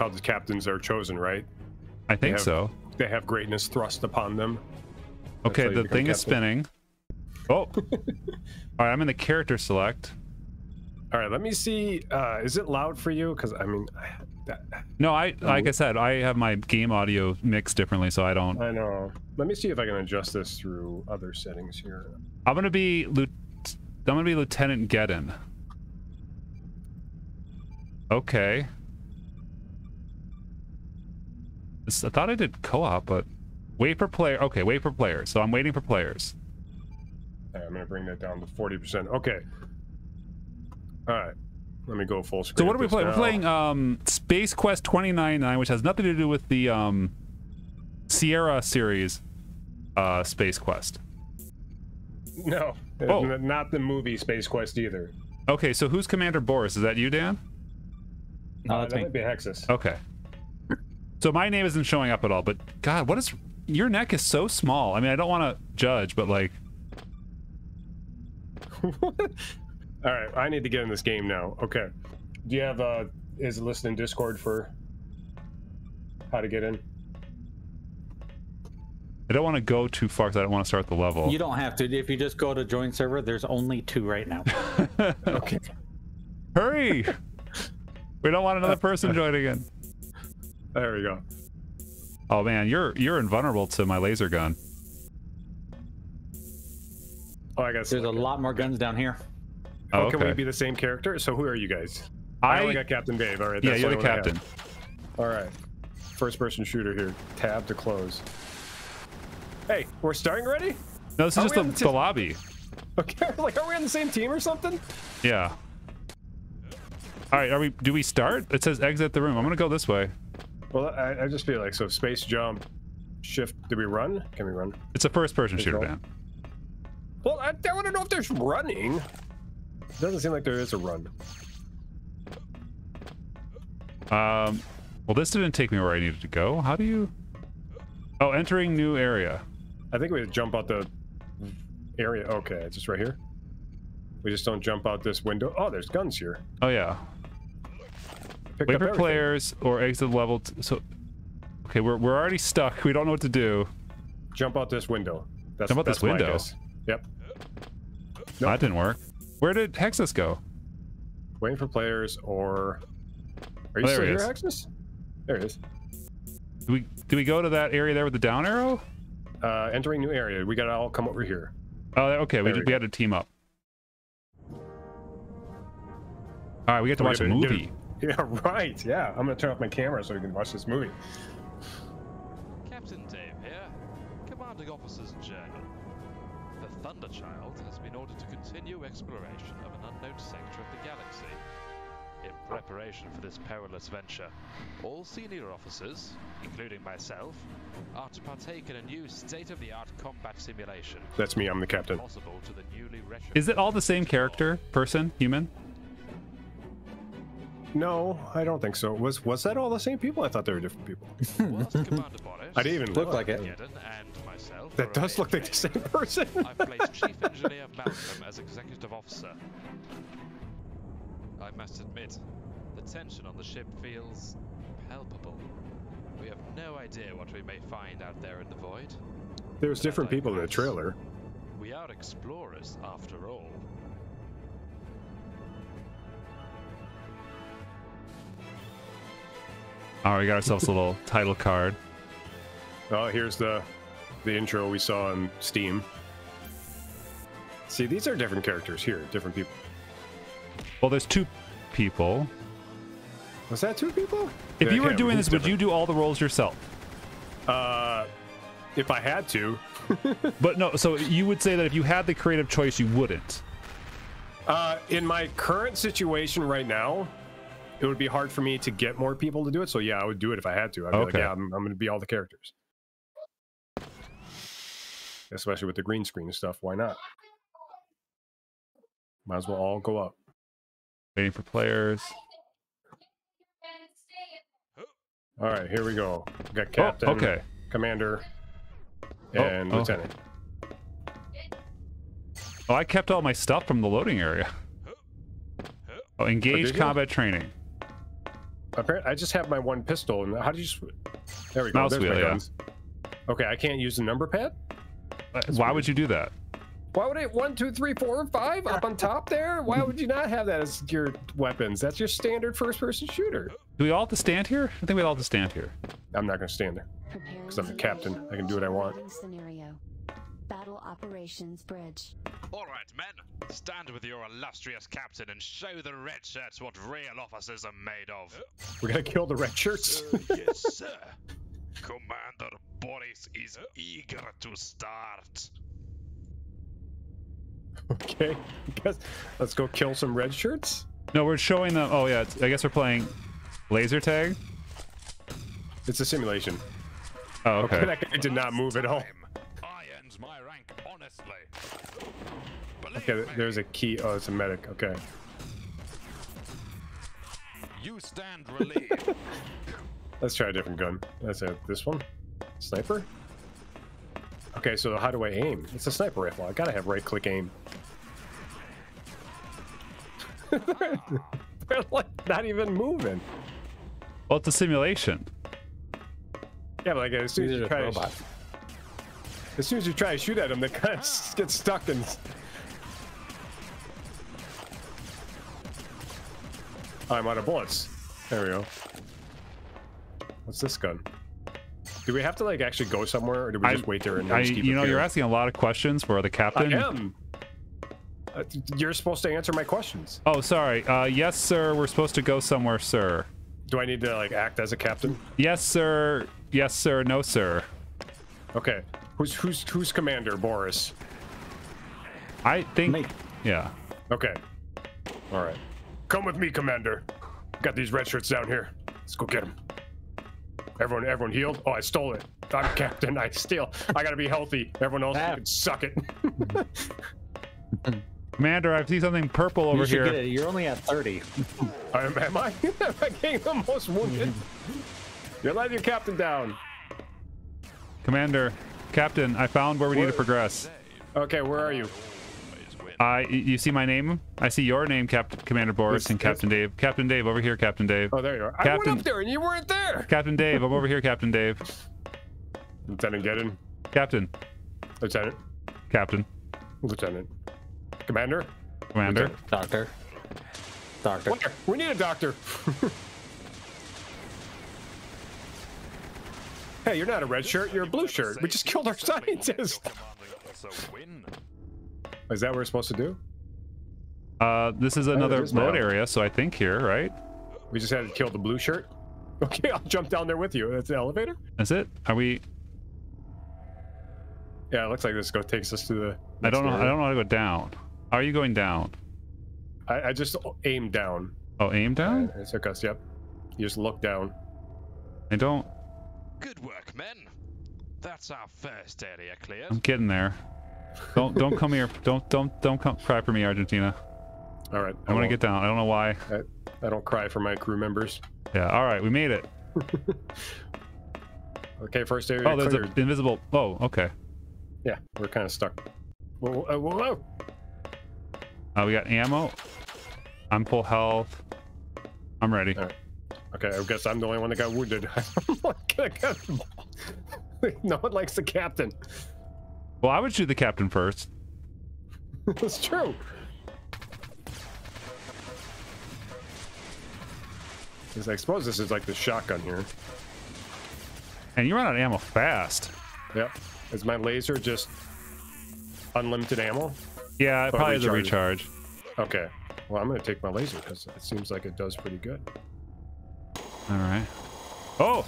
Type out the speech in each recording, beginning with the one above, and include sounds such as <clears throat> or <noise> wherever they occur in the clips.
how the captains are chosen, right? I think have- so. They have greatness thrust upon them. Okay, the thing is spinning. Oh. <laughs> All right, I'm in the character select. All right, let me see. Uh, is it loud for you? Because I mean, that, No, I like. I said, I have my game audio mixed differently, so I don't. I know. Let me see if I can adjust this through other settings here. I'm gonna be I'm gonna be Lieutenant Geddon. Okay. This- I thought I did co-op, but wait for player. Okay, wait for players. So I'm waiting for players. All right, I'm gonna bring that down to 40%. Okay. All right. Let me go full screen. So what are we this playing? We're playing um, Space Quest 2099, which has nothing to do with the um, Sierra series uh, Space Quest. No, Oh. not the movie Space Quest either. Okay, so who's Commander Boris? Is that you, Dan? No, Uh, that's that me. might be Hexus. Okay. So my name isn't showing up at all, but God, what is your neck is so small. I mean, I don't want to judge, but like, <laughs> All right, I need to get in this game now. Okay. Do you have uh is it listed in Discord for how to get in? I don't want to go too far because I don't want to start the level. You don't have to. If you just go to join server, there's only two right now. <laughs> Okay. Hurry! <laughs> we don't want another person joining in. There we go. Oh man, you're you're invulnerable to my laser gun. Oh, I got. There's a lot more guns down here. Oh, Oh, can we be the same character? So who are you guys? I, I only got Captain Dave. All right. yeah, that's you're the only one I have. captain. All right. First person shooter here. Tab to close. Hey, we're starting already? No, this is Are just the, the the lobby. <laughs> Okay. <laughs> Like, are we on the same team or something? Yeah. All right, are we? Do we start? It says exit the room. I'm gonna go this way. Well, I, I just feel like so. Space jump, shift. Did we run? Can we run? It's a first-person shooter, no- man. Well, I, I want to know if there's running. Doesn't seem like there is a run. Um, well, this didn't take me where I needed to go. How do you? Oh, entering new area. I think we jump out the area. Okay, it's just right here. We just don't jump out this window. Oh, there's guns here. Oh yeah. Wait for everything. players or exit level. So, okay, we're we're already stuck. We don't know what to do. Jump out this window. That's, Jump out this that's my window? Yep. That didn't work. Where did Hexus go? Waiting for players or. Are you Oh, still he here. Hexus? There it is. Do we do we go to that area there with the down arrow? Uh, entering new area. We gotta all come over here. Oh, okay. We There did, we we had to team up. All right, we get to watch a movie. <laughs> Yeah, right. Yeah, I'm gonna turn off my camera so we can watch this movie. Captain Dave here, commanding officer's journal. The Thunderchild has been ordered to continue exploration of an unknown sector of the galaxy. In preparation for this perilous venture, all senior officers, including myself, are to partake in a new state-of-the-art combat simulation That's me. I'm the captain. to the newly Is it all the same character, person, human? No, I don't think so. Was was that all the same people? I thought they were different people. <laughs> Was I didn't even Look look. like it. Myself. That does look like the same <laughs> person. I've placed Chief Engineer Malcolm as Executive Officer. I must admit, the tension on the ship feels palpable. We have no idea what we may find out there in the void. There was different people in the trailer. We are explorers, after all. All right, we got ourselves a little <laughs> title card. Oh, here's the the intro we saw on Steam. See, these are different characters here, different people. Well, there's two people. Was that two people? If Yeah, you were doing he's this, would you do all the roles yourself? Uh, if I had to, <laughs> But no, so you would say that if you had the creative choice, you wouldn't. uh, in my current situation right now, it would be hard for me to get more people to do it. So yeah, I would do it if I had to. I'd be like, yeah, I'm, I'm going to be all the characters. Especially with the green screen and stuff. Why not? Might as well all go up. Waiting for players. All right, here we go. We got Oh, captain, okay. commander, Oh, and oh. lieutenant. Oh, I kept all my stuff from the loading area. Oh, oh engage did you? combat training. Apparently, I just have my one pistol. And how do you? There we go. Mouse There's wheel, my yeah. guns. Okay, I can't use the number pad. Why would you do that? Why would it one, two, three, four, five up on top there? Why would you not have that as your weapons? That's your standard first-person shooter. Do we all have to stand here? I think we all have to stand here. I'm not gonna stand there. Because I'm the captain. I can do what I want. Scenario. Battle operations bridge. All right, men, stand with your illustrious captain and show the red shirts what real officers are made of. We're gonna kill the red shirts. Uh, <laughs> yes, sir. Commander Boris is eager to start. okay, guess let's go kill some red shirts. No, we're showing them. Oh yeah, I guess we're playing laser tag. It's a simulation. Oh okay. <laughs> That guy did not move at all. Believe Okay, there's a key. Oh, it's a medic. Okay. you stand relieved. <laughs> Let's try a different gun. That's it. This one? Sniper? Okay, so how do I aim? It's a sniper rifle. I gotta have right click aim. <laughs> They're like not even moving. Well, it's a simulation. Yeah, but like as soon as you try, to, as soon as you try to shoot at them, they kind of ah. get stuck and. I'm out of bullets. There we go. What's this gun? Do we have to like actually go somewhere, or do we I- just wait there and I, just keep You know, here? you're asking a lot of questions for the captain. I am. Uh, you're supposed to answer my questions. Oh, sorry. Uh, yes, sir. We're supposed to go somewhere, sir. Do I need to like act as a captain? Yes, sir. Yes, sir. No, sir. Okay. Who's who's who's commander? Boris. I think. Me. Yeah. Okay. All right. Come with me, commander. Got these red shirts down here. Let's go get them. Everyone, everyone healed. Oh, I stole it. I'm captain. I steal. I gotta be healthy. Everyone else can suck it. <laughs> Commander, I see something purple over you here. get it. You're only at 30. am, <laughs> am I? am I <laughs> getting the most wounded? You're letting your captain down. Commander, Captain, I found where we need to progress. Okay, where are you? I, y- you see my name? I see your name, Captain Commander Boris This- and Captain Dave. Captain Dave, over here, Captain Dave. Oh, there you are. I went Captain- up there and you weren't there. Captain Dave, I'm over here, Captain Dave. Lieutenant Gedden. Captain, Lieutenant. Captain, Lieutenant. Commander. Commander. Doctor. Doctor. Where? We need a doctor. <laughs> hey, you're not a red shirt. You're a blue shirt. We just killed our scientist. Is that what we're supposed to do? Uh, this is another is road area, so I think here, right? We just had to kill the blue shirt. <laughs> Okay, I'll jump down there with you. That's the elevator. Is it? Are we? Yeah, it looks like this go takes us to the. I don't know. next I don't know how to go down. How are you going down? I, I just aim down. Oh, aim down? It took us. Yep. You just look down. I don't. Good work, men. That's our first area cleared. I'm getting there. Don't don't come here. Don't don't don't come cry for me, Argentina. All right. I want to get down. I don't know why. I, I don't cry for my crew members. Yeah. All right, we made it. <laughs> Okay, first area Oh, there's an invisible. Oh, okay. Yeah, we're kind of stuck. Whoa, whoa, whoa. Uh, we got ammo. I'm full health. I'm ready. Right. Okay, I guess I'm the only one that got wounded. <laughs> <laughs> no one likes the captain. Well, I would shoot the captain first. <laughs> That's true. Because I suppose this is like the shotgun here. And you run out of ammo fast. Yep. Is my laser just unlimited ammo? Yeah, it probably is a recharge. recharge. Okay. Well, I'm going to take my laser because it seems like it does pretty good. All right. Oh,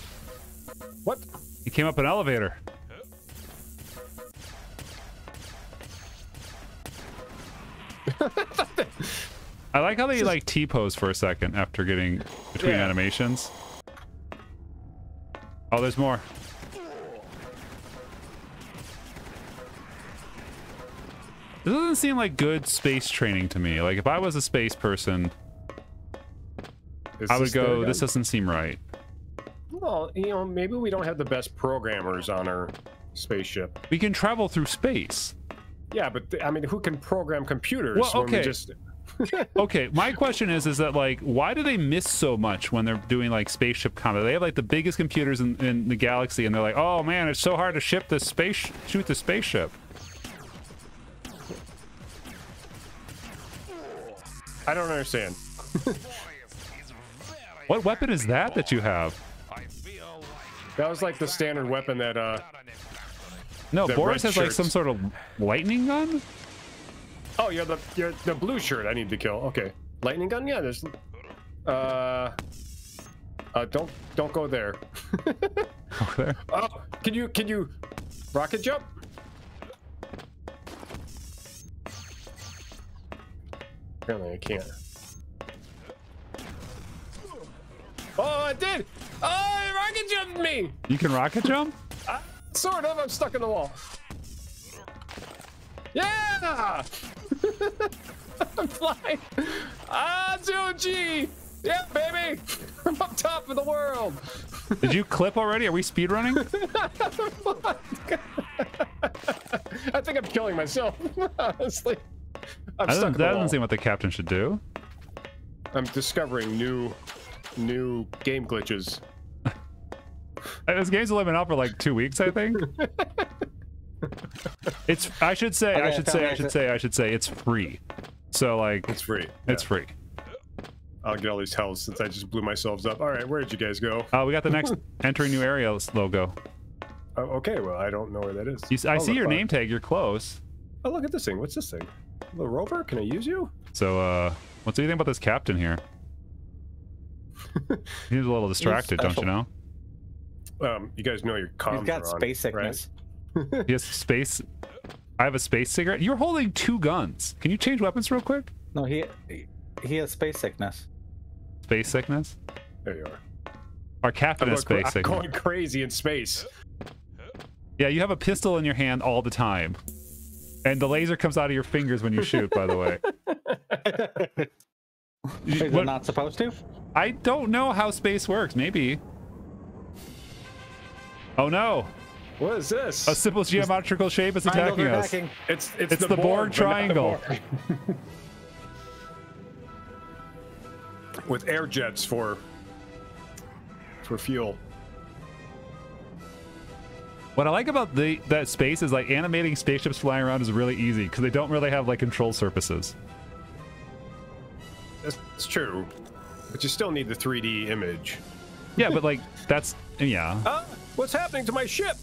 What? he came up an elevator. <laughs> I like how they like T-pose for a second after getting between Yeah. animations. Oh, there's more. This doesn't seem like good space training to me. Like if I was a space person, Is I would go, this doesn't seem right. Well, you know, maybe we don't have the best programmers on our spaceship. We can travel through space. Yeah, but th- I mean, who can program computers Well, when we okay. just <laughs> Okay, my question is, is that like, why do they miss so much when they're doing like spaceship combat? They have like the biggest computers in, in the galaxy, and they're like, oh man, it's so hard to ship this space, shoot the spaceship. I don't understand. <laughs> What weapon is that that you have? That was like the standard weapon that uh No, Boris has like some sort of lightning gun. Oh, you're the you're the blue shirt I need to kill. Okay. Lightning gun? Yeah, there's uh uh don't don't go there. <laughs> Okay. oh, can you can you rocket jump? Apparently I can't. Oh, I did! Oh, it rocket jumped me! You can rocket jump? Sort of, I'm stuck in the wall. Yeah! <laughs> I'm flying! Ah, G! Yeah, baby! <laughs> I'm up top of the world! Did you clip already? Are we speedrunning? <laughs> I think I'm killing myself, honestly. I'm I stuck that doesn't seem what the captain should do. I'm discovering new, new game glitches. Uh, This game's only been out for like two weeks, I think. <laughs> it's. I should say. Okay, I should say. I should say. I should say. It's free. So like, It's free. it's Yeah. free. I'll get all these health since I just blew myself up. All right, where did you guys go? Uh, we got the next <laughs> entering new area logo. Oh, okay, well I don't know where that is. You, I see your name tag. You're close. Oh, look at this thing. What's this thing? The rover? Can I use you? So, uh, what do you think about this captain here? <laughs> He's a little distracted, don't you know? Special. Um, you guys know your comms He's got are space right? sickness. He has space. I have a space cigarette. You're holding two guns. Can you change weapons real quick? No, he he has space sickness. Space sickness. There you are. Our captain I'm, has going, space cra- I'm sickness. going crazy in space. Yeah, you have a pistol in your hand all the time. And the laser comes out of your fingers when you shoot, by the way. <laughs> Is it not supposed to? I don't know how space works. Maybe. Oh no! What is this? A simple geometrical shape is attacking us. attacking. it's it's, It's the Borg but not the triangle. Borg. With air jets for for fuel. What I like about the that space is like animating spaceships flying around is really easy because they don't really have like control surfaces. That's, true, but you still need the 3D image. Yeah, but like that's yeah. Ah, what's happening to my ship?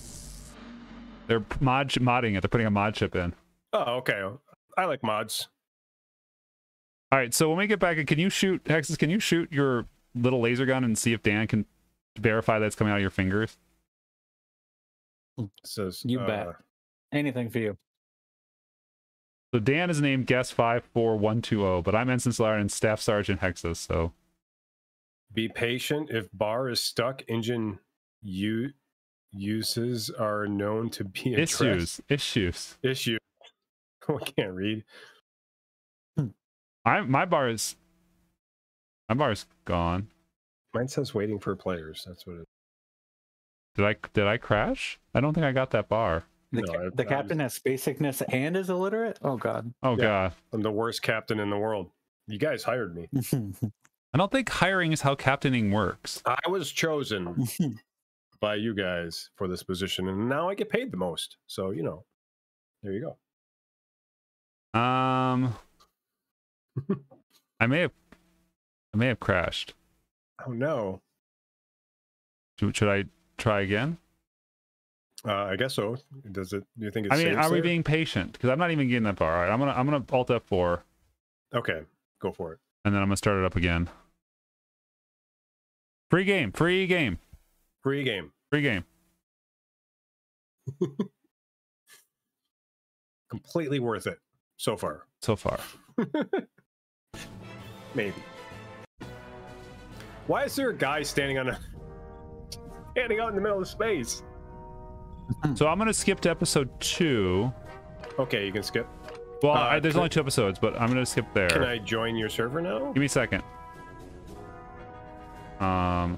They're mod modding it. They're putting a mod ship in. Oh, okay. I like mods. All right, so when we get back, can you shoot Hexus? Can you shoot your little laser gun and see if Dan can verify that's coming out of your fingers? It says You uh, bet. Anything for you. So Dan is named Guest Five Four One Two Zero, but I'm Ensign Solar and Staff Sergeant Hexus. So Be patient. If bar is stuck, engine u- uses are known to be <laughs> addressed. issues, issues. Issue. <laughs> Oh, I can't read. I my bar is my bar is gone. Mine says waiting for players. That's what it. Did I did I crash? I don't think I got that bar. The, No, ca- I- the I captain has space sickness and is illiterate. Oh God. Oh Yeah. god. I'm the worst captain in the world. You guys hired me. <laughs> I don't think hiring is how captaining works. I was chosen by you guys for this position, and now I get paid the most. So you know, there you go. Um <laughs> I may have I may have crashed. Oh no. Should, should I try again? Uh, I guess so. Does it? Do you think it's? I mean, are we being patient? Because I'm not even getting that far. All right, I'm gonna I'm gonna alt F4 Okay, go for it. and then I'm gonna start it up again. Free game, free game, Free game. free game. <laughs> Completely worth it so far. So far. <laughs> Maybe. Why is there a guy standing on a <laughs> standing out in the middle of space? <clears throat> So I'm gonna skip to episode two. Okay, you can skip. Well, Uh, I, there's only two episodes, but I'm gonna skip there. Can I join your server now? Give me a second. Um.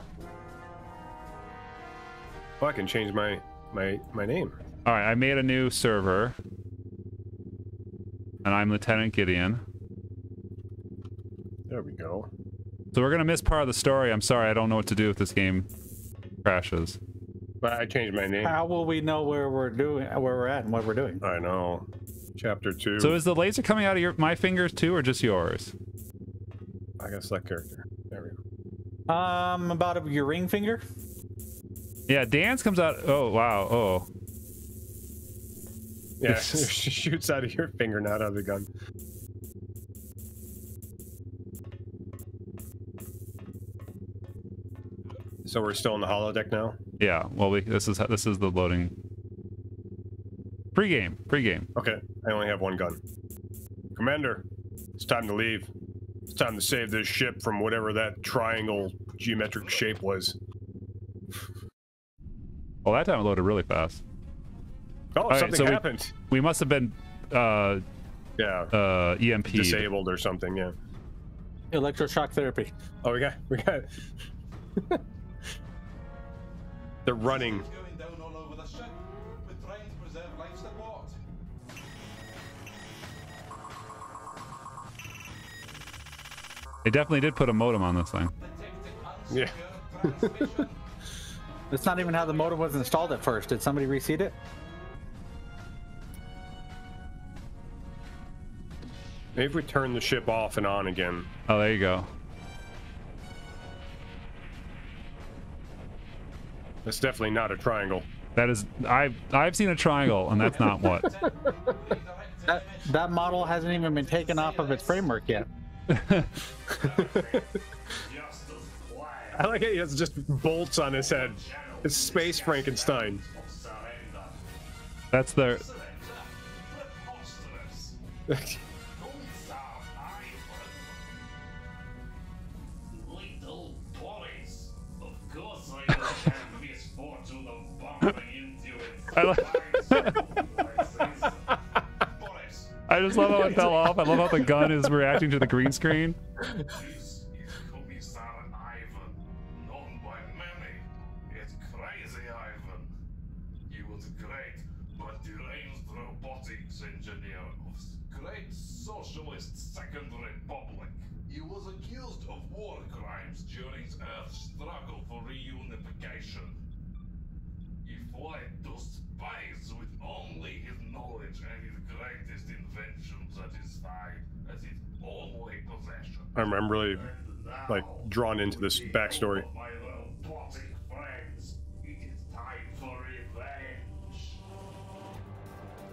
Oh, I can change my my my name. All right, I made a new server, and I'm Lieutenant Gideon. There we go. So we're gonna miss part of the story. I'm sorry, I don't know what to do if this game crashes. But I changed my name. How will we know where we're doing, where we're at, and what we're doing? I know. Chapter two. So is the laser coming out of your my fingers too, or just yours? I gotta select character. There we go. Um, about your ring finger. Yeah, Dan's comes out. Oh wow. Oh, Yeah, <laughs> she shoots out of your finger, not out of the gun. So we're still in the holodeck now. yeah. Well, we this is this is the loading. Pre-game, pre-game. Okay, I only have one gun. Commander, it's time to leave. It's time to save this ship from whatever that triangle geometric shape was. Well, that time it loaded really fast. Oh, right, something so we- happened. We must have been uh, Yeah, uh, EMP. disabled or something. Yeah. Electroshock therapy. Oh, we got, we got. <laughs> They're running. going down all over the ship. We're trying to preserve life support. They definitely did put a modem on this thing. Yeah. <laughs> Transmission. That's not even how the modem was installed at first. Did somebody reseat it? Maybe if we turn the ship off and on again. Oh, there you go. That's definitely not a triangle. That is, I've I've seen a triangle, and that's not what. <laughs> That that model hasn't even been taken off of its framework yet. <laughs> I like it. He has just bolts on his head. It's Space Frankenstein. That's the. Little Boris. Of course I <laughs> I just love how it fell off. I love how the gun is reacting to the green screen. Reunification. He fled to space with only his knowledge and his greatest inventions at his side as his only possession. I'm, I'm really like drawn into this backstory. My robotic friends, it is time for revenge.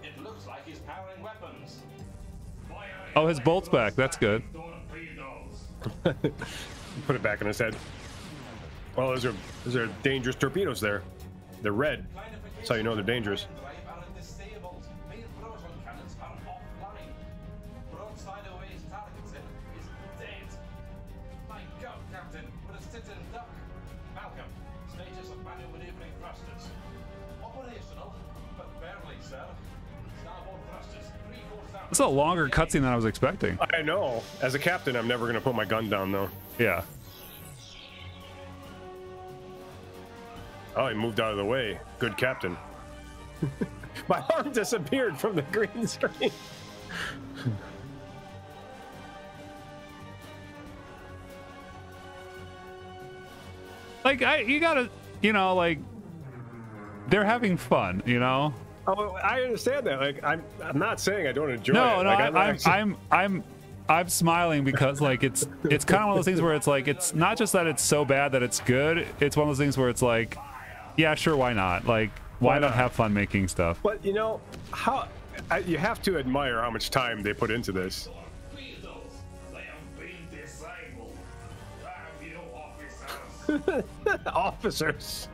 it looks like he's powering weapons. Fire Oh, his bolt's back. That's good. <laughs> Put it back in his head. Well, those are those are dangerous torpedoes there. They're red. That's how you know they're dangerous. Drive are disabled. Main proton cannons are offline. Broadside away's targeted is dead. My God, Captain, we're a sitting duck. Malcolm, status of manual maneuvering thrusters. Operational, but barely, sir. Starboard thrusters, three quarters out. This is a longer cutscene than I was expecting. I know. As a captain, I'm never gonna put my gun down though. Yeah. Oh, he moved out of the way. Good captain. <laughs> my arm disappeared from the green screen. <laughs> Like I, you gotta, you know, like they're having fun, you know. Oh, I understand that. Like, I'm, I'm not saying I don't enjoy No, it. no, Like, I'm, I'm, actually- I'm, I'm, I'm smiling because like it's, it's kind of one of those things where it's like it's not just that it's so bad that it's good. It's one of those things where it's like, yeah, sure, why not? Like, why, Why not not? have fun making stuff? But you know how I, you have to admire how much time they put into this. Torpedoes, they have been disabled. Have you officers?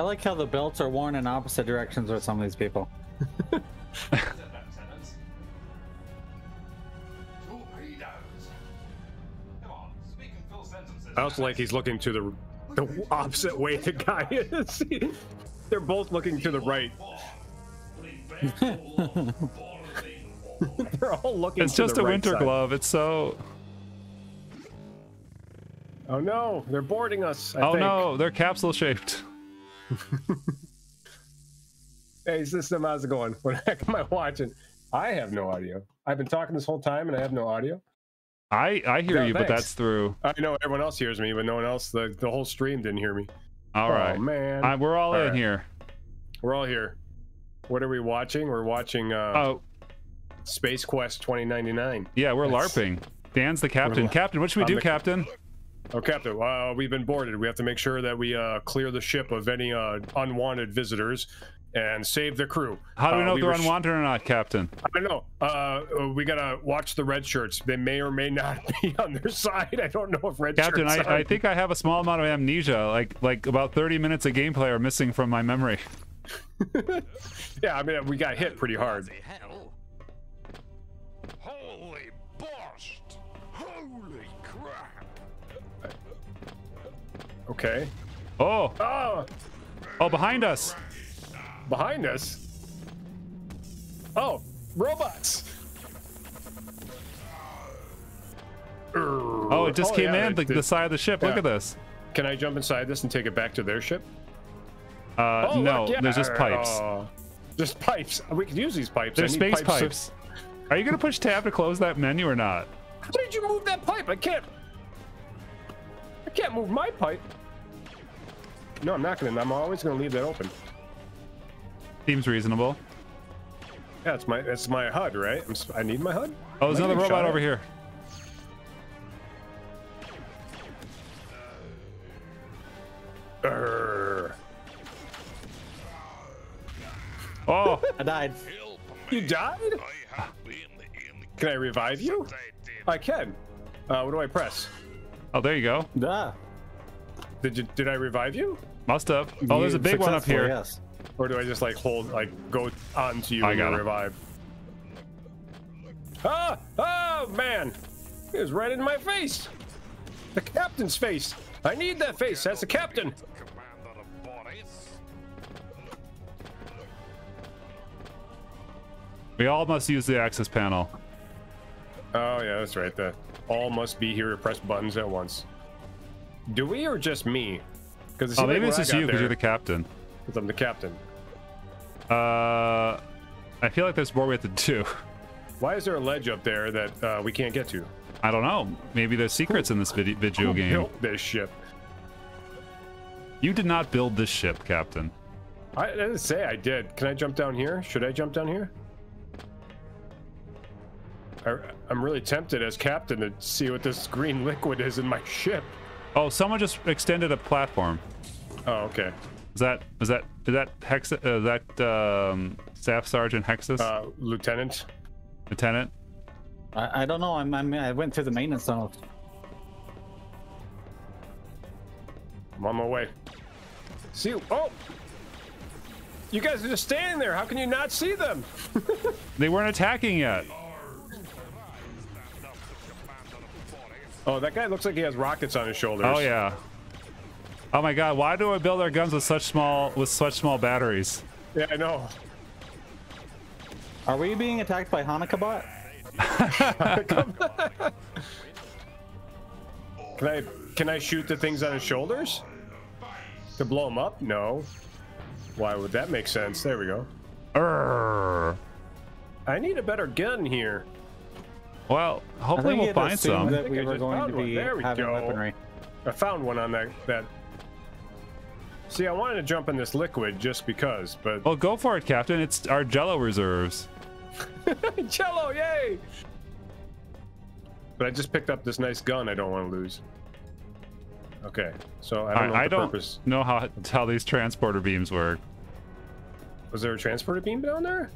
I like how the belts are worn in opposite directions with some of these people. Said Lieutenant. Torpedoes. <laughs> Come on, speak in full sentences. I also like he's looking to the the opposite way the guy is. <laughs> They're both looking to the right. Prepare for boarding order. They're all looking. It's to just the a right winter side. glove. It's so. Oh no, they're boarding us. I oh think. no, they're capsule shaped. Hey system, how's it going? <laughs> What the heck am I watching? I have no audio. I've been talking this whole time and I have no audio. I I hear Yeah, you, but that's through. I know everyone else hears me, but no one else. The the whole stream didn't hear me. All right, Oh man, I, we're all, All in right. here. we're all here. What are we watching? We're watching uh, Oh Space Quest 2099. yeah, we're That's- larping. Dan's the captain. Captain, what should we I'm do, the- Captain? Oh, Captain, uh, we've been boarded. We have to make sure that we uh, clear the ship of any uh, unwanted visitors and save the crew. How do we Uh, know if we they're unwanted or not, Captain? I don't know. Uh, we gotta watch the red shirts. They may or may not <laughs> be on their side. I don't know if red Captain, shirts. I, I think I have a small amount of amnesia. Like like about 30 minutes of gameplay are missing from my memory. <laughs> Yeah, I mean we got hit pretty hard. Okay. Oh, Oh, oh, behind us. behind us. Oh, robots. Oh, it just came yeah, in the, the side of the ship. Look at this. Can I jump inside this and take it back to their ship? Uh, Oh, no, look, yeah. there's just pipes. Oh, just pipes. We could use these pipes. There's space pipes. Are you gonna push tab to close that menu or not? How did you move that pipe? I can't. I can't move my pipe. No, I'm not gonna. I'm always gonna leave that open. Seems reasonable. Yeah, it's my it's my HUD, right? I'm, I need my HUD. Oh, there's another robot over here. Urgh. Oh, <laughs> I died. You died? I have been in Can I revive you? I can. Uh, what do I press? oh, there you go. Ah, Did you did I revive you? Must have. Oh, there's a big one up here. Yes. Or do I just like hold like go onto you I and got revived? Ah! Oh man! He was right in my face! The captain's face! I need that face, that's the captain! We all must use the access panel. Oh yeah, that's right. The all must be here to press buttons at once. Do we or just me? Because Oh, maybe it's just you because you're the captain. Because I'm the captain. Uh, I feel like there's more we have to do. <laughs> Why is there a ledge up there that uh, we can't get to? I don't know. Maybe there's secrets in this video, video Who game. built this ship? You did not build this ship, Captain. I I didn't say I did. Can I jump down here? Should I jump down here? I, I'm really tempted as captain to see what this green <laughs> liquid is in my ship. Oh, someone just extended a platform. Oh, okay. Is that is that is that Hex? Uh, is that um, Staff Sergeant Hexus, Uh, Lieutenant. Lieutenant? I, I don't know. I'm, I'm I went through the maintenance tunnel. I'm on my way. See, you. oh! You guys are just standing there. How can you not see them? <laughs> They weren't attacking yet. Oh, that guy looks like he has rockets on his shoulders. Oh yeah. Oh my God! Why do I build our guns with such small with such small batteries? Yeah, I know. Are we being attacked by Hanukkah bot? <laughs> Can I can I shoot the things on his shoulders? To blow him up? No. Why would that make sense? There we go. Urgh. I need a better gun here. Well, hopefully we'll find some. that we I were going to be There we having go. weaponry. I found one on that that. See, I wanted to jump in this liquid just because, but Well, go for it, Captain. It's our Jello reserves. <laughs> Jello, yay! But I just picked up this nice gun. I don't want to lose. Okay, so I don't know I, what I the don't purpose. know how how these transporter beams work. Was there a transporter beam down there?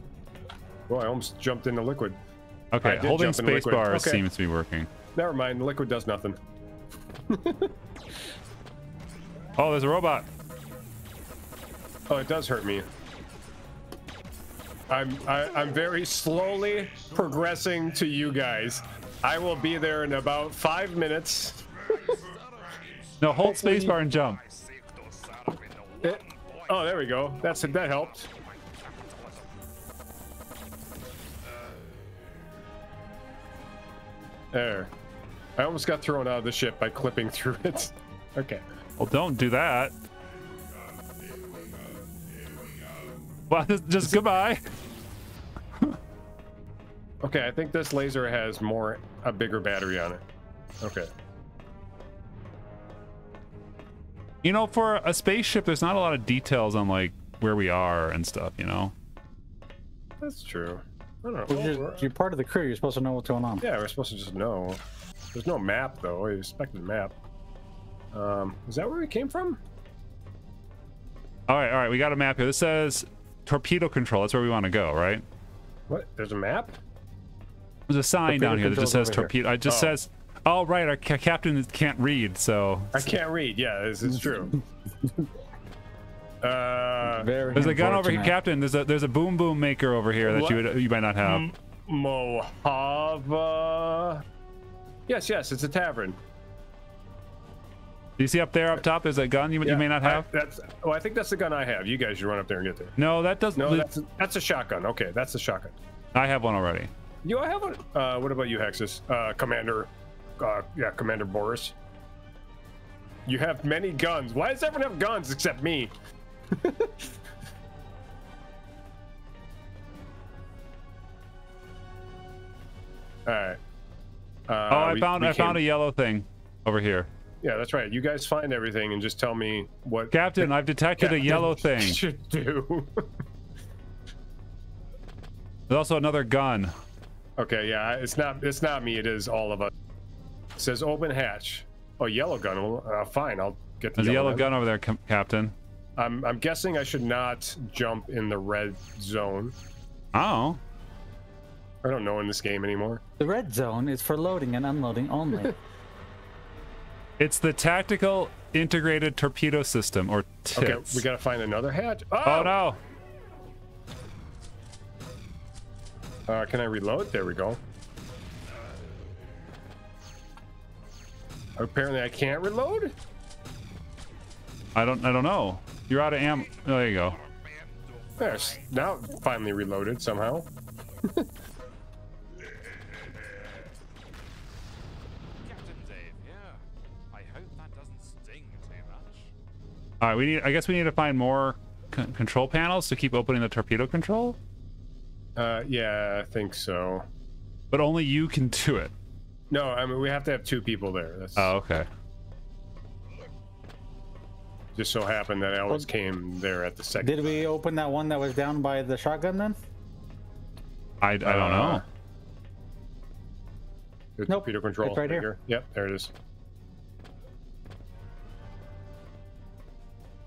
Well, I almost jumped in the liquid. I Okay, holding jump in the liquid. spacebar Okay. seems to be working. Never mind. The liquid does nothing. <laughs> Oh, there's a robot. Oh, it does hurt me. I'm I, I'm very slowly progressing to you guys. I will be there in about five minutes. <laughs> No, hold spacebar and jump. Eh, oh, there we go. That's that helped. There. I almost got thrown out of the ship by clipping through it. <laughs> Okay. Well, don't do that. Well, <laughs> just goodbye. <laughs> Okay, I think this laser has more, a bigger battery on it. Okay. You know, for a spaceship, there's not a lot of details on like where we are and stuff. You know. That's true. I don't know. Well, You're, you're part of the crew. You're supposed to know what's going on. Yeah, we're supposed to just know. There's no map though. I expected a map. Um, is that where we came from? All right, all right. We got a map here. This says torpedo control. That's where we want to go, right? What? There's a map? There's a sign Torpedo down here that just says over here. torpedo. It just Oh. says. Oh right, our ca- captain can't read, so I can't read. Yeah, this is true. <laughs> uh, there's a gun over here. Captain. There's a there's a boom boom maker over here that you would, you might not have. Mojave. Yes, yes, it's a tavern. Do you see up there up top? There's a gun you, you may not I- have. that's. Oh, I think that's the gun I have. You guys should run up there and get there. no, that doesn't. No, that's that's a shotgun. Okay, that's a shotgun. I have one already. You I have one. Uh, what about you, Hexus? Uh, Commander. Uh, yeah, Commander Boris. You have many guns. Why does everyone have guns except me? <laughs> All right. Uh, oh, I we- found we I found a yellow thing over here. Yeah, that's right. You guys find everything and just tell me what Captain, <laughs> I've detected a yellow thing. should do. <laughs> There's also another gun. okay, yeah, it's not it's not me. It is all of us. It says open hatch. Oh, yellow gun. Well, uh, fine. I'll get the There's a yellow gun. gun over there, Captain. I'm I'm guessing I should not jump in the red zone. Oh, I don't know in this game anymore. The red zone is for loading and unloading only. <laughs> it's the tactical integrated torpedo system, or TITS. Okay, we gotta find another hatch. Oh, Oh no! Uh, can I reload? There we go. Apparently, I can't reload. I don't I don't know. You're out of ammo. Oh, there you go. There's now finally reloaded somehow. Captain Dave here. I hope that doesn't sting too much. All right, we need. I guess we need to find more c- control panels to keep opening the torpedo control. Uh, yeah, I think so. But only you can do it. No, I mean we have to have two people there. That's Oh, okay. Just so happened that I always came there at the second. Did we open that one that was down by the shotgun then? I, I don't Uh, know. Nope, torpedo control. it's right here. Yep, there it is.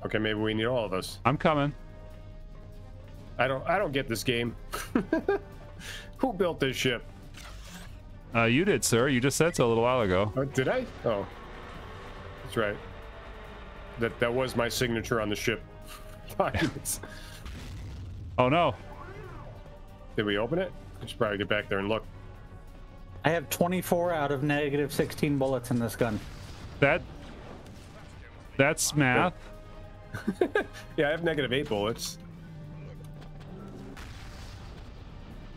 Okay, maybe we need all of us. I'm coming. I don't. I don't get this game. <laughs> Who built this ship? Uh, you did, sir. You just said so a little while ago. Oh, did I? Oh, that's right. That that was my signature on the ship <laughs> documents. Oh no. Did we open it? We should probably get back there and look. I have 24 out of negative 16 bullets in this gun. That. That's math. <laughs> Yeah, I have negative eight bullets.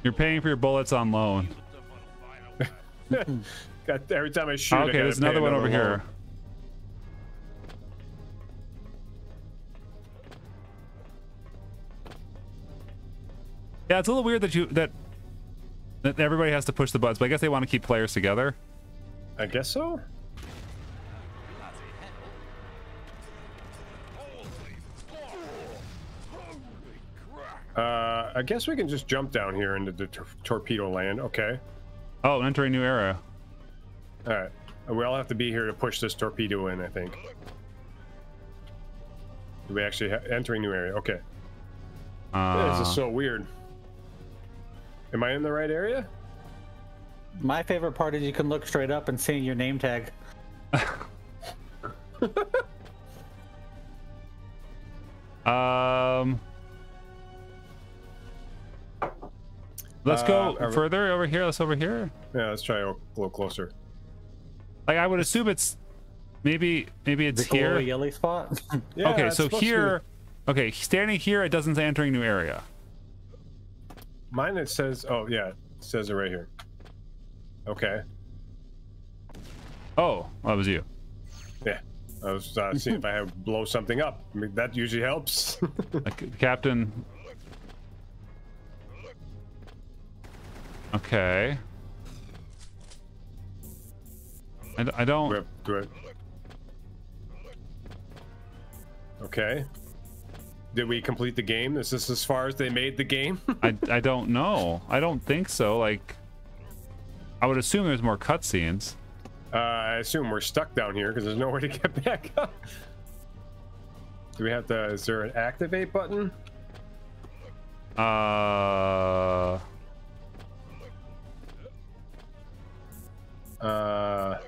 You're paying for your bullets on loan. <laughs> Got every time I shoot. Okay, gotta there's pay another one over loan. here. Yeah, it's a little weird that you that that everybody has to push the buttons, but I guess they want to keep players together. I guess so. Uh, I guess we can just jump down here into the tor- torpedo land. Okay. Oh, entering new area. All right. We all have to be here to push this torpedo in. I think. Do we actually ha- entering new area? Okay. Uh, this is so weird. Am I in the right area? My favorite part is you can look straight up and see your name tag. <laughs> um, let's Uh, go are we- further over here. Let's over here. Yeah. Let's try a little closer. Like I would assume it's maybe maybe it's The here. glowy yellow spot. <laughs> Yeah, okay, so supposed to here, okay, standing here, it doesn't say entering new area. Mine it says. Oh yeah, it says it right here. Okay. Oh, that was you. Yeah. I was uh, <laughs> seeing if I have blow something up. I mean, that usually helps. <laughs> Captain. Okay. I don't. do it. Do it. Okay. Did we complete the game? Is this as far as they made the game? <laughs> I, I don't know. I don't think so. Like, I would assume there's more cutscenes. uh, I assume we're stuck down here because there's nowhere to <laughs> get back up. Do we have to? Is there an activate button? Uh, Uh,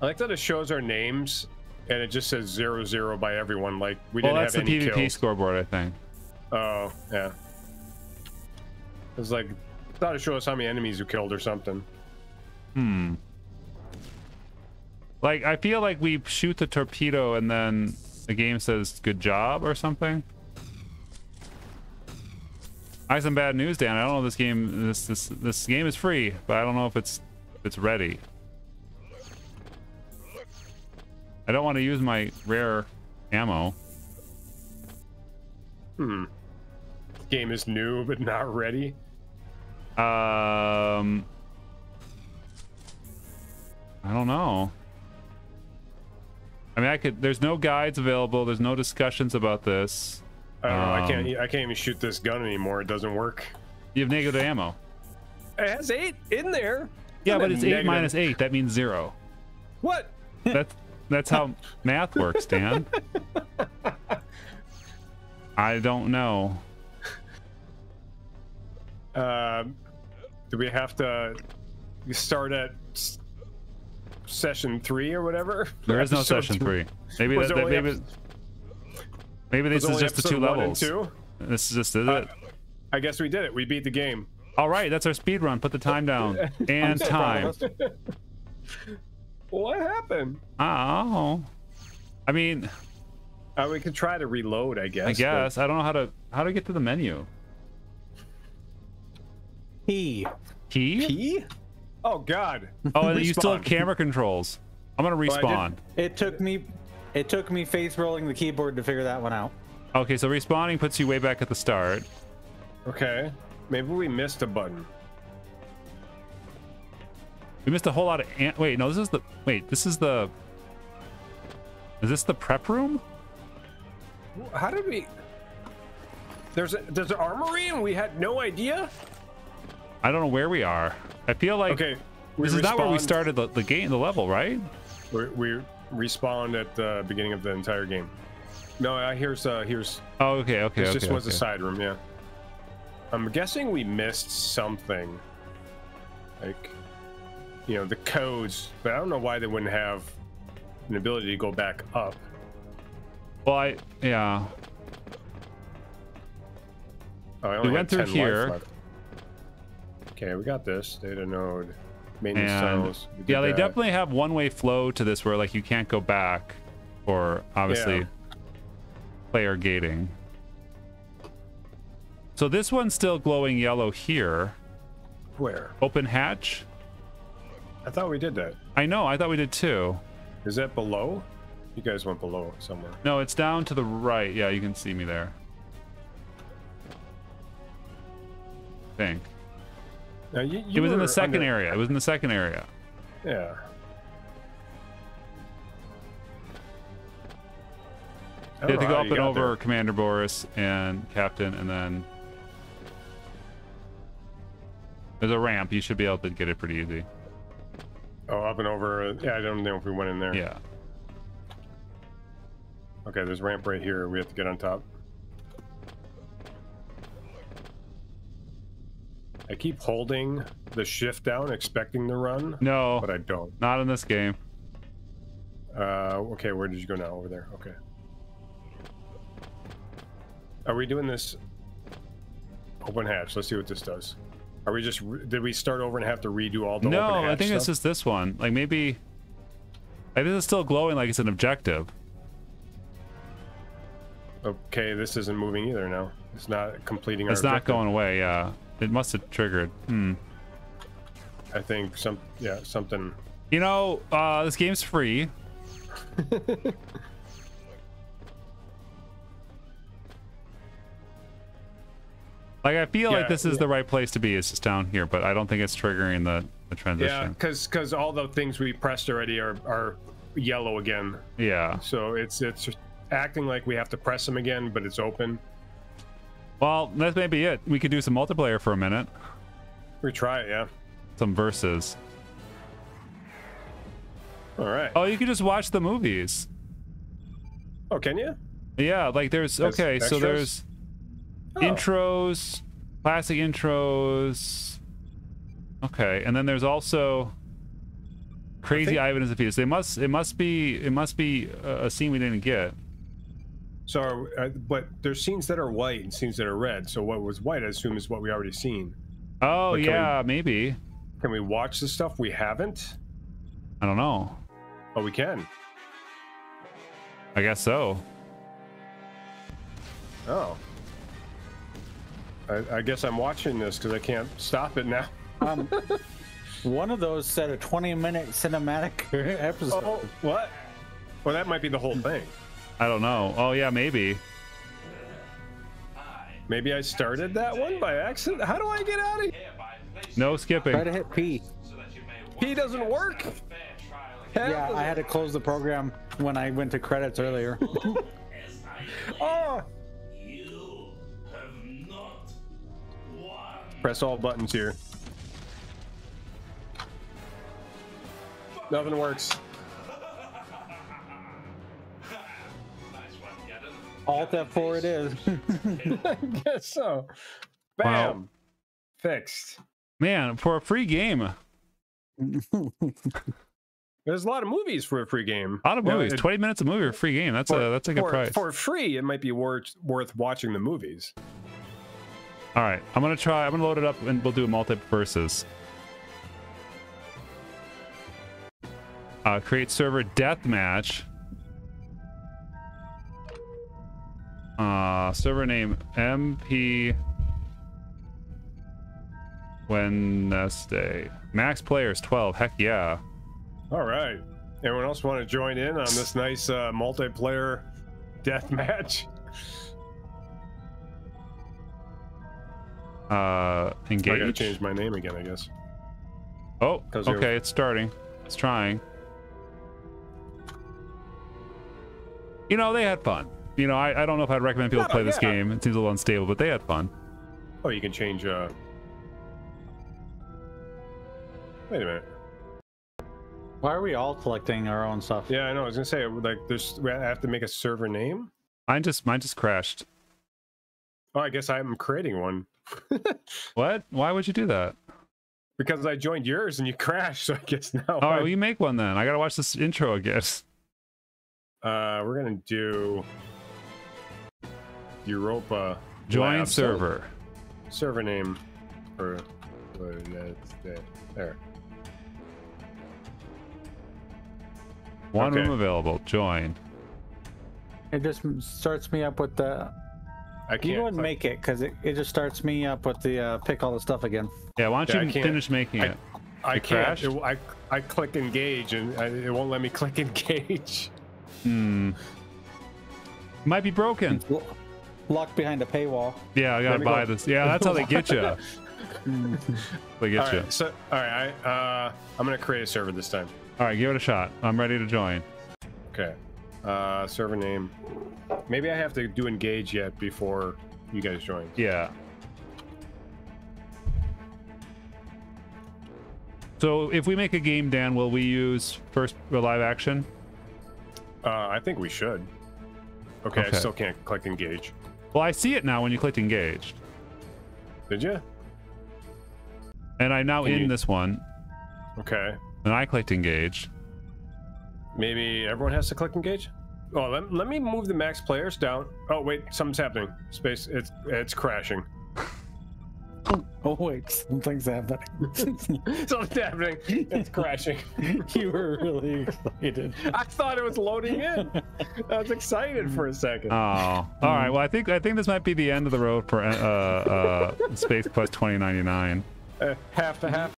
I like that it shows our names and it just says zero zero by everyone. Like we well, didn't have any kills. that's the PvP scoreboard, I think. Oh yeah. It's like thought it showed us how many enemies you killed or something. Hmm. Like, I feel like we shoot the torpedo and then the game says good job or something. I have some bad news, Dan. I don't know if this game this this this game is free, but I don't know if it's if it's ready. I don't want to use my rare ammo. Hmm. Game is new but not ready. Um I don't know. I mean, I could. There's no guides available. There's no discussions about this. I don't know. I can't. Um, I can't even shoot this gun anymore. It doesn't work. You have negative ammo. It has eight in there. Yeah, but it it's eight minus eight. That means zero. What? That's that's how math works, Dan. I don't know. Um, do we have to start at session three or whatever? There is no <laughs> Episode session three. Maybe that, that maybe maybe this is just the two episode levels. two? This is just is Uh, it. I guess we did it. We beat the game. All right, that's our speed run. Put the time down <laughs> and so proud of time. <laughs> us. What happened? Oh, I mean, Uh, we could try to reload, I guess. I but- guess I don't know how to how to get to the menu. He. Key? P? Oh God. Oh, and <laughs> you still have camera controls. I'm gonna respawn. It took me. It took me face rolling the keyboard to figure that one out. Okay, so respawning puts you way back at the start. Okay. Maybe we missed a button. We missed a whole lot of. An- wait, no, this is the. Wait, this is the. Is this the prep room? How did we? There's a there's an armory and we had no idea. I don't know where we are. I feel like Okay. this is not where we started the, the game, the level, right? We, we respawned at the beginning of the entire game. No, uh, here's uh here's Oh, okay, okay, this okay. just was a side room, yeah. I'm guessing we missed something. Like you know, the codes, but I don't know why they wouldn't have an ability to go back up. Well, I yeah. Oh, I only went through here. Okay, we got this. Data node. Maintenance And we yeah, they that. definitely have one-way flow to this, where like you can't go back, or obviously Yeah. player gating. So this one's still glowing yellow here. Where? Open hatch. I thought we did that. I know. I thought we did too. Is that below? You guys went below somewhere. No, it's down to the right. Yeah, you can see me there. think. Now, you, It was in the second under- area. It was in the second area. Yeah. Oh, you don't have to go up and over there. Commander Boris and Captain, and then there's a ramp. You should be able to get it pretty easy. Oh, up and over. Yeah, I don't know if we went in there. Yeah. Okay, there's a ramp right here. We have to get on top. I keep holding the shift down, expecting to run, No, but I don't. not in this game. Uh, okay, where did you go now? Over there. Okay. Are we doing this open hatch? Let's see what this does. Are we just? Re- did we start over and have to redo all the no, open hatch I think stuff? it's just this one. Like maybe. I think it's still glowing like it's an objective. Okay, this isn't moving either now. It's not completing our It's not objective. going away. Yeah, it must have triggered. Hmm. I think some yeah something. You know, uh, this game's free. <laughs> like I feel like this is yeah. the right place to be. It's just down here, but I don't think it's triggering the the Yeah, because because all the things we pressed already are are yellow again. Yeah. So it's it's acting like we have to press them again, but it's open. Well, that may be it. We could do some multiplayer for a minute. We try it, yeah. Some verses. All right. Oh, you can just watch the movies. Oh, can you? Yeah, like there's There's okay, so there's Oh. intros, classic intros. Okay, and then there's also Crazy think- Ivan is a fetus. They must it must be it must be a, scene we didn't get. So, uh, but there's scenes that are white and scenes that are red. So what was white, I assume, is what we already seen. Oh But can we- yeah, maybe. Can we watch the stuff we haven't? I don't know. Oh, we can. I guess so. Oh. I, I guess I'm watching this because I can't stop it now. <laughs> Um, one of those said a 20 minute cinematic <laughs> episode. Oh, what? Well, that might be the whole thing. I don't know. Oh yeah, maybe. Maybe I started that one by accident. How do I get out of here? Hereby place No Try to hit P. so that you may He doesn't work. fair trial Yeah, I had to close the program when I went to credits earlier. <laughs> Oh, press all buttons here. Nothing works. Nice one, Gadden. Alt F4 it is. <laughs> I guess so. Bam. Fixed. Man, for a free game. <laughs> There's a lot of movies for a free game. A lot of movies. it- 20 minutes a movie or free game. That's for- a that's a good for, price. For free, it might be worth worth watching the movies. All right, I'm gonna try. I'm gonna load it up and we'll do a multi versus. Uh, create server deathmatch. Uh, server name MP Wednesday. Max players 12. Heck yeah. All right. Anyone else want to join in on this nice uh, multiplayer death <laughs> match? Uh, I gotta change my name again, I guess. Oh, 'Cause you're- okay, it's starting. It's trying. You know, they had fun. You know, I, I don't know if I'd recommend people No, play this yeah. game. It seems a little unstable, but they had fun. Oh, you can change. uh Wait a minute. Why are we all collecting our own stuff? Yeah, I know. I was gonna say like, there's we have to make a server name. Mine just mine just crashed. Oh, I guess I'm creating one <laughs> What? Why would you do that? because I joined yours and you crashed. <laughs> So I guess now. All right, I- well, you make one then. I gotta watch this intro, I guess. Uh, we're gonna do Europa Join Labs. server. server name for for that- there. One Okay. room available. Join. It just starts me up with the. I can't. You go and click- make it because it, it just starts me up with the uh, pick all the stuff again. Yeah, why don't I you finish making I- it? I it can't. It, I I click engage and I, it won't let me <laughs> click engage. Hmm. Might be broken. Locked behind a paywall. Yeah, I gotta buy go- this. Yeah, that's how they get you. <laughs> they get All you. right, so all right, I uh, I'm gonna create a server this time. All right, give it a shot. I'm ready to join. Okay. Uh, server name. Maybe I have to do engage yet before you guys join. Yeah. So if we make a game, Dan, will we use first live action? Uh, I think we should. Okay, Okay. I still can't click engage. Well, I see it now when you clicked engage. Did you? and I'm now Can in you- this one, Okay. and I clicked engaged. Maybe everyone has to click engage. Oh, let, let me move the max players down. Oh wait, something's happening. Space, it's it's crashing. <laughs> Oh wait, something's happening. <laughs> something's happening. It's crashing. <laughs> you were really excited. I thought it was loading in. I was excited for a second. Oh, all right. Well, I think I think this might be the end of the road for uh, uh, Space Quest 2099. Uh, half to half.